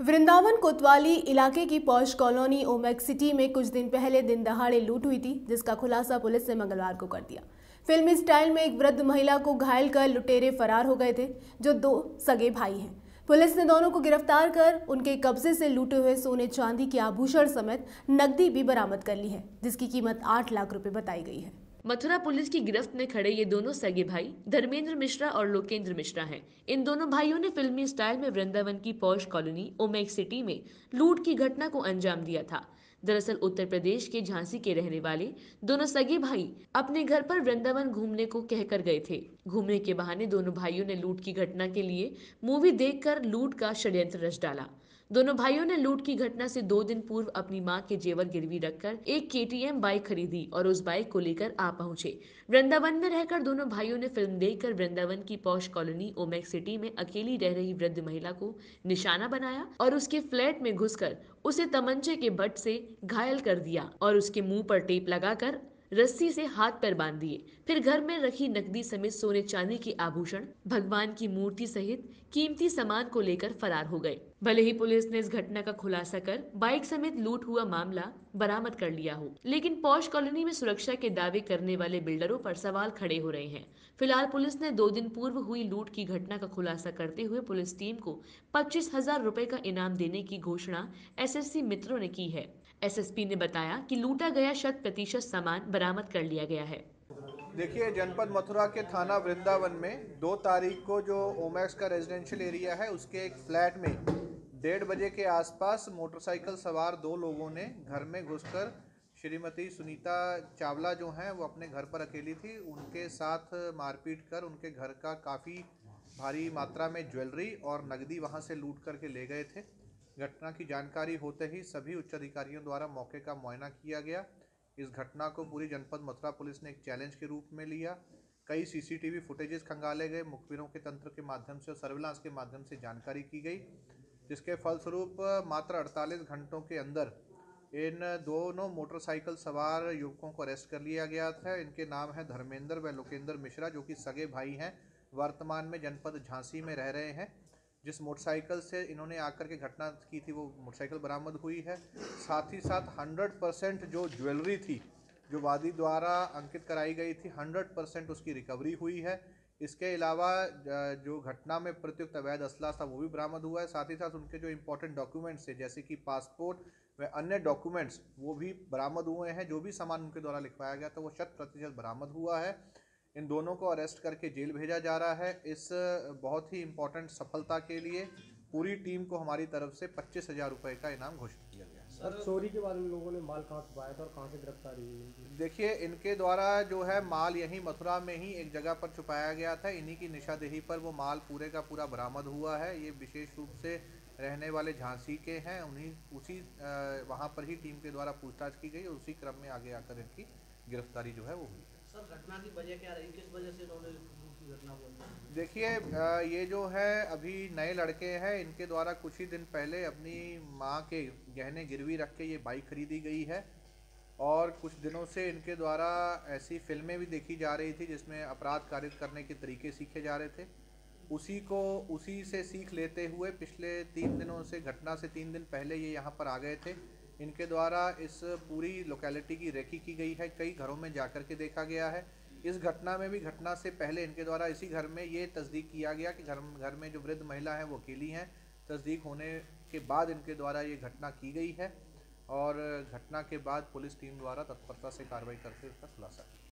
वृंदावन कोतवाली इलाके की पौष कॉलोनी ओमेक सिटी में कुछ दिन पहले दिन दहाड़े लूट हुई थी, जिसका खुलासा पुलिस ने मंगलवार को कर दिया। फिल्मी स्टाइल में एक वृद्ध महिला को घायल कर लुटेरे फरार हो गए थे, जो दो सगे भाई हैं। पुलिस ने दोनों को गिरफ़्तार कर उनके कब्जे से लूटे हुए सोने चांदी के आभूषण समेत नकदी भी बरामद कर ली है, जिसकी कीमत आठ लाख रुपये बताई गई है। मथुरा पुलिस की गिरफ्त में खड़े ये दोनों सगे भाई धर्मेंद्र मिश्रा और लोकेंद्र मिश्रा हैं। इन दोनों भाइयों ने फिल्मी स्टाइल में वृंदावन की पौष कॉलोनी ओमेक सिटी में लूट की घटना को अंजाम दिया था। दरअसल उत्तर प्रदेश के झांसी के रहने वाले दोनों सगे भाई अपने घर पर वृंदावन घूमने को कहकर गए थे। घूमने के बहाने दोनों भाइयों ने लूट की घटना के लिए मूवी देखकर लूट का षड्यंत्र रच डाला। दोनों भाइयों ने लूट की घटना से दो दिन पूर्व अपनी माँ के जेवर गिरवी रखकर एक केटीएम बाइक खरीदी और उस बाइक को लेकर आ पहुँचे। वृंदावन में रहकर दोनों भाइयों ने फ़िल्म देखकर वृंदावन की पौष कॉलोनी ओमेक सिटी में अकेली रह रही वृद्ध महिला को निशाना बनाया और उसके फ्लैट में घुसकर उसे तमंचे के बट से घायल कर दिया और उसके मुँह पर टेप लगाकर रस्सी से हाथ पैर बाँध दिए। फिर घर में रखी नकदी समेत सोने चांदी के आभूषण, भगवान की मूर्ति सहित कीमती सामान को लेकर फरार हो गए। भले ही पुलिस ने इस घटना का खुलासा कर बाइक समेत लूट हुआ मामला बरामद कर लिया हो, लेकिन पौष कॉलोनी में सुरक्षा के दावे करने वाले बिल्डरों पर सवाल खड़े हो रहे हैं। फ़िलहाल पुलिस ने दो दिन पूर्व हुई लूट की घटना का खुलासा करते हुए पुलिस टीम को पच्चीस हज़ार रूपए का इनाम देने की घोषणा एसएससी मित्रों ने की है। एसएसपी ने बताया कि लूटा गया शत प्रतिशत सामान बरामद कर लिया गया है। देखिए, जनपद मथुरा के थाना वृंदावन में दो तारीख को जो ओमैक्स का रेजिडेंशियल एरिया है, उसके एक फ्लैट में डेढ़ बजे के आसपास मोटरसाइकिल सवार दो लोगों ने घर में घुसकर श्रीमती सुनीता चावला जो हैं, वो अपने घर पर अकेली थी। उनके साथ मारपीट कर उनके घर का काफ़ी भारी मात्रा में ज्वेलरी और नकदी वहाँ से लूट करके ले गए थे। घटना की जानकारी होते ही सभी उच्च अधिकारियों द्वारा मौके का मुआयना किया गया। इस घटना को पूरी जनपद मथुरा पुलिस ने एक चैलेंज के रूप में लिया। कई सीसीटीवी फुटेजेस खंगाले गए। मुखबिरों के तंत्र के माध्यम से और सर्विलांस के माध्यम से जानकारी की गई। जिसके फलस्वरूप मात्र 48 घंटों के अंदर इन दोनों मोटरसाइकिल सवार युवकों को अरेस्ट कर लिया गया था। इनके नाम है धर्मेंद्र व लोकेंद्र मिश्रा, जो कि सगे भाई हैं। वर्तमान में जनपद झांसी में रह रहे हैं। जिस मोटरसाइकिल से इन्होंने आकर के घटना की थी, वो मोटरसाइकिल बरामद हुई है। साथ ही साथ हंड्रेड परसेंट जो ज्वेलरी थी, जो वादी द्वारा अंकित कराई गई थी, हंड्रेड परसेंट उसकी रिकवरी हुई है। इसके अलावा जो घटना में प्रत्युक्त अवैध असला था, वो भी बरामद हुआ है। साथ ही साथ उनके जो इम्पोर्टेंट डॉक्यूमेंट्स थे, जैसे कि पासपोर्ट व अन्य डॉक्यूमेंट्स वो भी बरामद हुए हैं। जो भी सामान उनके द्वारा लिखवाया गया था, वो शत प्रतिशत बरामद हुआ है। इन दोनों को अरेस्ट करके जेल भेजा जा रहा है। इस, बहुत ही इम्पोर्टेंट सफलता के लिए पूरी टीम को हमारी तरफ़ से पच्चीस हज़ार रुपये का इनाम घोषित किया गया। चोरी के बाद लोगों ने माल कहाँ छुपाया था और कहाँ से गिरफ्तारी हुई देखिए, इनके द्वारा जो है माल यहीं मथुरा में ही एक जगह पर छुपाया गया था। इन्हीं की निशादेही पर वो माल पूरे का पूरा बरामद हुआ है। ये विशेष रूप से रहने वाले झांसी के हैं। उन्हीं, उसी वहाँ पर ही टीम के द्वारा पूछताछ की गई और उसी क्रम में आगे आकर इनकी गिरफ्तारी जो है वो हुई। देखिए ये जो है, अभी नए लड़के हैं, इनके द्वारा कुछ ही दिन पहले अपनी माँ के गहने गिरवी रख के ये बाइक खरीदी गई है और कुछ दिनों से इनके द्वारा ऐसी फ़िल्में भी देखी जा रही थी जिसमें अपराध कारित करने के तरीके सीखे जा रहे थे। उसी को, उसी से सीख लेते हुए पिछले तीन दिनों से, घटना से तीन दिन पहले ये यहाँ पर आ गए थे। इनके द्वारा इस पूरी लोकेलिटी की रेखी की गई है। कई घरों में जाकर के देखा गया है। इस घटना में भी, घटना से पहले इनके द्वारा इसी घर में ये तस्दीक किया गया कि घर घर में जो वृद्ध महिला हैं, वो अकेली हैं। तस्दीक होने के बाद इनके द्वारा ये घटना की गई है और घटना के बाद पुलिस टीम द्वारा तत्परता से कार्रवाई करके इसका खुलासा किया।